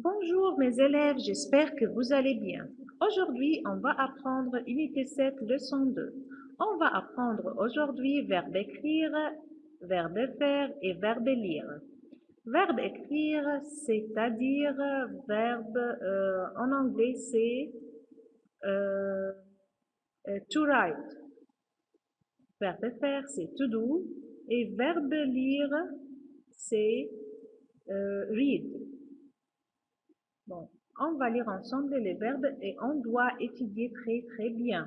Bonjour mes élèves, j'espère que vous allez bien. Aujourd'hui, on va apprendre unité 7, leçon 2. On va apprendre aujourd'hui verbe écrire, verbe faire et verbe lire. Verbe écrire, c'est-à-dire verbe euh, en anglais c'est euh, euh, to write. Verbe faire c'est to do et verbe lire c'est read. On va lire ensemble les verbes et on doit étudier très très bien.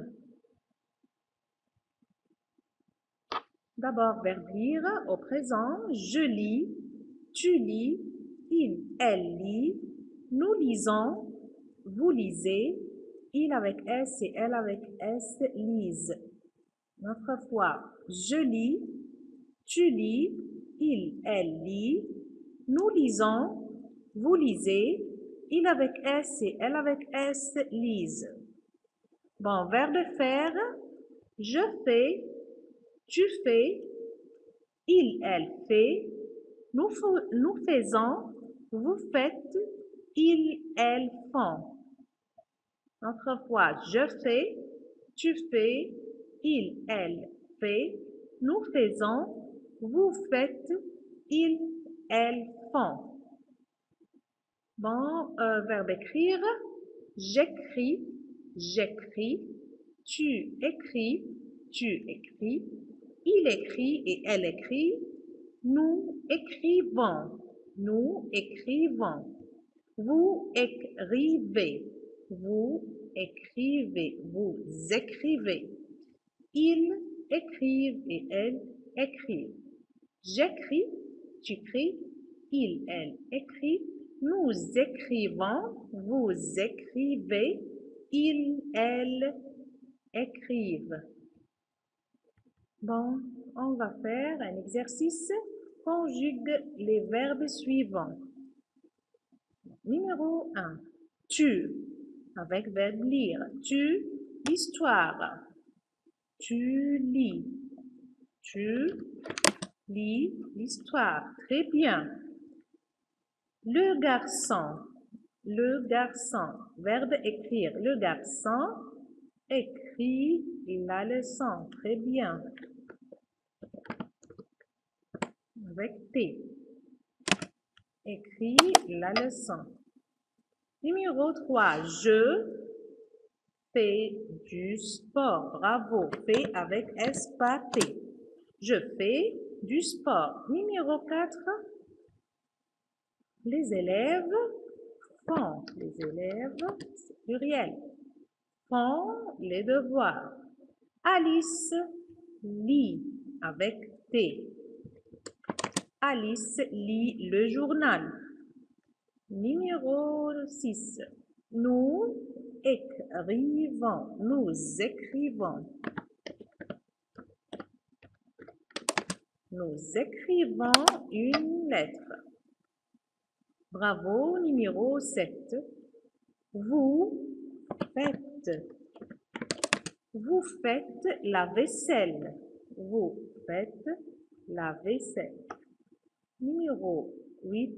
D'abord, verbe lire au présent. Je lis, tu lis, il, elle lit, nous lisons, vous lisez, il avec S et elle avec S lisent. Notre fois, je lis, tu lis, il, elle lit, nous lisons, vous lisez, il avec S et elle avec S lisent. Bon, verbe faire, je fais, tu fais, il, elle fait, nous, nous faisons, vous faites, ils, elles font. Notre fois, je fais, tu fais, il, elle fait, nous faisons, vous faites, ils, elles font. Bon, euh, verbe écrire. J'écris, j'écris. Tu écris, tu écris. Il écrit et elle écrit. Nous écrivons, nous écrivons. Vous écrivez, vous écrivez, vous écrivez. Ils écrivent et elles écrivent. J'écris, tu écris, il, elle écrit, nous écrivons, vous écrivez, ils, elles écrivent. Bon, on va faire un exercice. Conjugue les verbes suivants. Numéro 1. Tu, avec verbe lire. Tu, histoire. Tu lis. Tu lis l'histoire. Très bien. Le garçon, le garçon, verbe écrire. Le garçon écrit la leçon. Très bien. Avec T. Écrit la leçon. Numéro 3. Je fais du sport. Bravo. Fais avec S, T. Je fais du sport. Numéro 4. Les élèves font, les élèves, pluriel, font les devoirs. Alice lit avec T. Alice lit le journal. Numéro 6. Nous écrivons. Nous écrivons. Nous écrivons une lettre. Bravo, numéro 7. Vous faites. Vous faites la vaisselle. Vous faites la vaisselle. Numéro 8.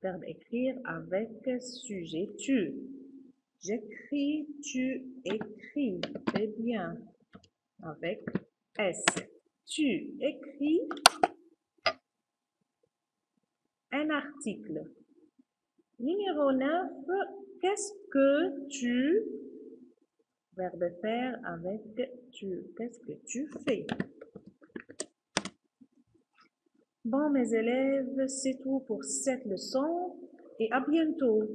Verbe écrire avec sujet tu. J'écris, tu écris. Très bien. Avec S. Tu écris, un article. Numéro 9, qu'est-ce que tu, verbe faire avec tu, qu'est-ce que tu fais? Bon, mes élèves, c'est tout pour cette leçon et à bientôt.